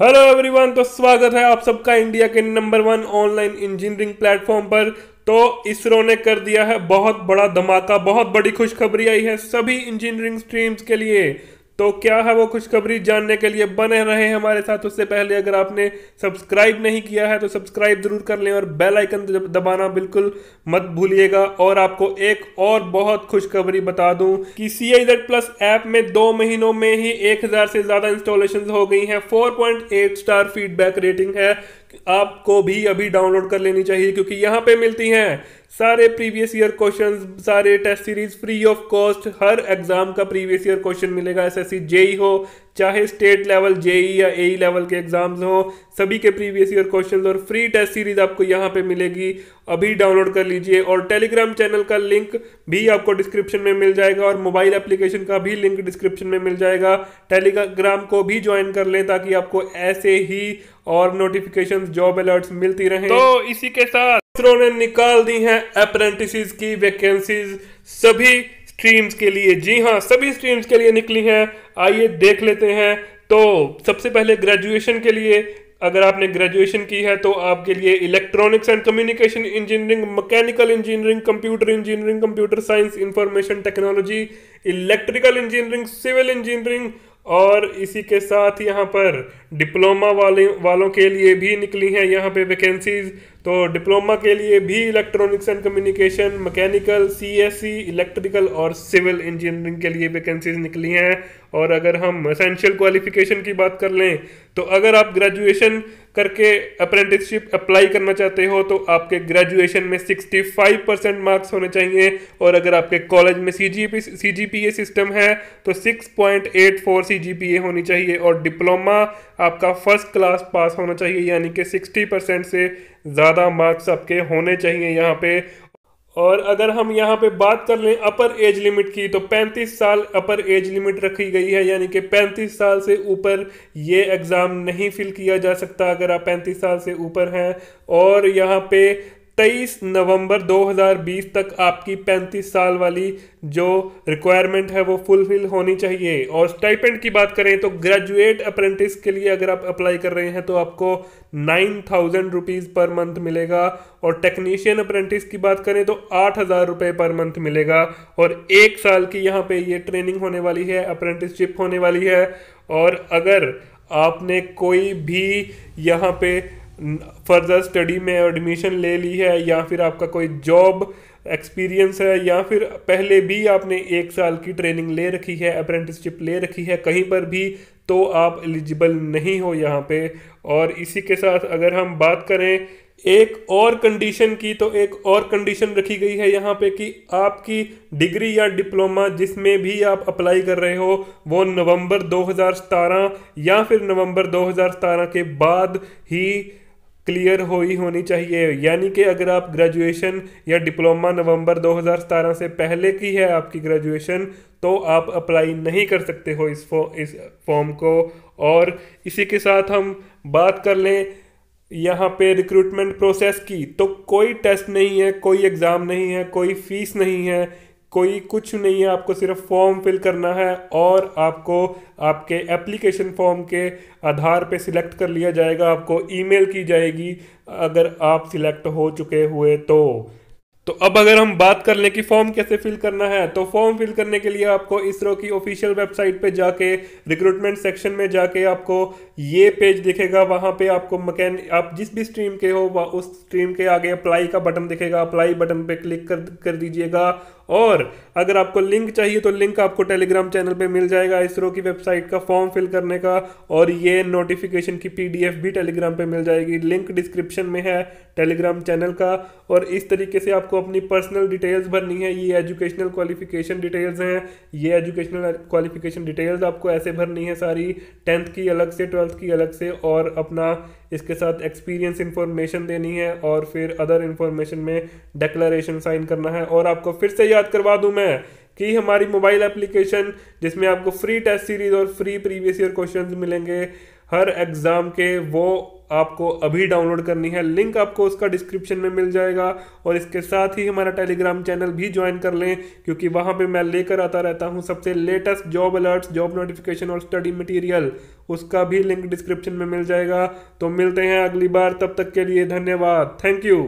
Hello everyone तो स्वागत है आप सबका इंडिया के number one online engineering platform पर। तो इसरो ने कर दिया है, बहुत बड़ा धमाका, बहुत बड़ी खुशखबरी आई है सभी इंजीनियरिंग स्ट्रीम्स के लिए। तो क्या है वो खुशखबरी जानने के लिए बने रहे हमारे साथ? उससे पहले अगर आपने सब्सक्राइब नहीं किया है तो सब्सक्राइब ज़रूर कर लें और बेल आइकन दबाना बिल्कुल मत भूलिएगा। और आपको एक और बहुत खुशखबरी बता दूँ कि C I Z plus app में दो महीनों में ही एक हज़ार से ज़्यादा इंस्टॉलेशन हो गई हैं। 4.8 स्टार फीडबैक रेटिंग है। आपको भी अभी डाउनलोड कर लेनी चाहिए, क्योंकि यहाँ पे मिलती हैं सारे प्रीवियस ईयर क्वेश्चन सारे test series free of cost her exam का प्रीवियस ईयर क्वेश्चन मिलेगा एस एस जेई हो, चाहे स्टेट लेवल जेई या ए लेवल के एग्ज़ाम्स हो, सभी के प्रीवियस ईयर क्वेश्चन और फ्री टेस्ट सीरीज़ आपको यहाँ पे मिलेगी। अभी डाउनलोड कर लीजिए और टेलीग्राम चैनल का लिंक भी आपको डिस्क्रिप्शन में मिल जाएगा और मोबाइल एप्लीकेशन का भी लिंक डिस्क्रिप्शन में मिल जाएगा। टेलीग्राम को भी ज्वाइन कर लें ताकि आपको ऐसे ही और नोटिफिकेशन जॉब अलर्ट्स मिलती रहे। तो इसी के साथ इसरो ने निकाल दी हैं अप्रेंटिस की वैकेंसीज सभी स्ट्रीम्स के लिए, जी हाँ सभी स्ट्रीम्स के लिए निकली हैं। आइए देख लेते हैं। तो सबसे पहले ग्रेजुएशन के लिए, अगर आपने ग्रेजुएशन की है तो आपके लिए electronics and communication engineering mechanical engineering computer engineering computer science information technology electrical engineering civil engineering और इसी के साथ यहाँ पर डिप्लोमा वाले, वालों के लिए भी निकली हैं। यहाँ पे वैकेंसीज तो डिप्लोमा के लिए भी electronics and communication, mechanical CSC electrical और सिविल इंजीनियरिंग के लिए वैकेंसीज निकली हैं। और अगर हम असेंशियल क्वालिफिकेशन की बात कर लें तो अगर आप ग्रेजुएशन करके अप्रेंटिसशिप अप्लाई करना चाहते हो तो आपके ग्रेजुएशन में 65 परसेंट मार्क्स होने चाहिए। और अगर आपके कॉलेज में C G P C G P A system है तो 6.84 सी जी पी ए होनी चाहिए। और डिप्लोमा आपका फ़र्स्ट क्लास पास होना चाहिए, यानी कि 60 परसेंट से ज़्यादा मार्क्स आपके होने चाहिए यहाँ पे। और अगर हम यहाँ पे बात कर लें अपर एज लिमिट की तो 35 साल अपर एज लिमिट रखी गई है, यानी कि 35 साल से ऊपर ये एग्ज़ाम नहीं फिल किया जा सकता अगर आप 35 साल से ऊपर हैं। और यहाँ पे 23 नवंबर 2020 तक आपकी 35 साल वाली जो रिक्वायरमेंट है वो फुलफिल होनी चाहिए। और स्टाइपेंड की बात करें तो ग्रेजुएट अप्रेंटिस के लिए अगर आप अप्लाई कर रहे हैं तो आपको nine thousand rupees per month मिलेगा। और टेक्नीशियन अप्रेंटिस की बात करें तो आठ हज़ार रुपये पर मंथ मिलेगा। और एक साल की यहाँ पे ये ट्रेनिंग होने वाली है अप्रेंटिसशिप होने वाली है। और अगर आपने कोई भी यहाँ पे फर्दर स्टडी में एडमिशन ले ली है या फिर आपका कोई जॉब एक्सपीरियंस है या फिर पहले भी आपने एक साल की ट्रेनिंग ले रखी है, अप्रेंटिसशिप ले रखी है, कहीं पर भी तो आप एलिजिबल नहीं हो यहाँ पे। और इसी के साथ अगर हम बात करें, एक और कंडीशन की तो एक और कंडीशन रखी गई है यहाँ पे कि आपकी डिग्री या डिप्लोमा जिसमें भी आप अप्लाई कर रहे हो, वो नवंबर 2017 या फिर नवंबर 2017 के बाद ही क्लियर हो ही होनी चाहिए। यानी कि अगर आप ग्रेजुएशन या डिप्लोमा नवंबर 2017 से पहले की है आपकी ग्रेजुएशन तो आप अप्लाई नहीं कर सकते हो इस फॉ, इस फॉर्म को। और इसी के साथ हम बात कर लें यहाँ पे रिक्रूटमेंट प्रोसेस की। तो कोई टेस्ट नहीं है, कोई एग्ज़ाम नहीं है, कोई फ़ीस नहीं है। कोई कुछ नहीं है, आपको सिर्फ़ फॉर्म फिल करना है और आपको आपके एप्लीकेशन फॉर्म के आधार पे सिलेक्ट कर लिया जाएगा, आपको ईमेल की जाएगी अगर आप सिलेक्ट हो चुके हुए तो। तो अब अगर हम बात कर लें कि फॉर्म कैसे फिल करना है तो फॉर्म फिल करने के लिए आपको इसरो की ऑफिशियल वेबसाइट पे जाके रिक्रूटमेंट सेक्शन में जाके आपको ये पेज दिखेगा, वहाँ पे आपको मकैन आप जिस भी स्ट्रीम के हो, वह उस स्ट्रीम के आगे अप्लाई का बटन दिखेगा अप्लाई बटन पे क्लिक कर कर दीजिएगा और अगर आपको लिंक चाहिए तो लिंक आपको टेलीग्राम चैनल पे मिल जाएगा, इसरो की वेबसाइट का फॉर्म फिल करने का और ये नोटिफिकेशन की पीडीएफ भी टेलीग्राम पे मिल जाएगी। लिंक डिस्क्रिप्शन में है टेलीग्राम चैनल का और इस तरीके से आपको अपनी पर्सनल डिटेल्स भरनी है। ये एजुकेशनल क्वालिफिकेशन डिटेल्स हैं। ये एजुकेशनल क्वालिफिकेशन डिटेल्स आपको ऐसे भरनी है सारी टेंथ की अलग से ट्वेल्थ की अलग से और अपना इसके साथ एक्सपीरियंस इन्फॉर्मेशन देनी है और फिर अदर इन्फॉर्मेशन में डिक्लेरेशन साइन करना है। और आपको फिर से याद करवा दूँ मैं कि हमारी मोबाइल एप्लीकेशन जिसमें आपको फ्री टेस्ट सीरीज़ और फ्री प्रीवियस ईयर क्वेश्चंस मिलेंगे, हर एग्ज़ाम के वो आपको अभी डाउनलोड करनी है। लिंक आपको उसका डिस्क्रिप्शन में मिल जाएगा और इसके साथ ही हमारा टेलीग्राम चैनल भी ज्वाइन कर लें, क्योंकि वहाँ पे मैं लेकर आता रहता हूँ सबसे latest job alerts, job notification और स्टडी मटेरियल। उसका भी लिंक डिस्क्रिप्शन में मिल जाएगा। तो मिलते हैं अगली बार, तब तक के लिए धन्यवाद। Thank you.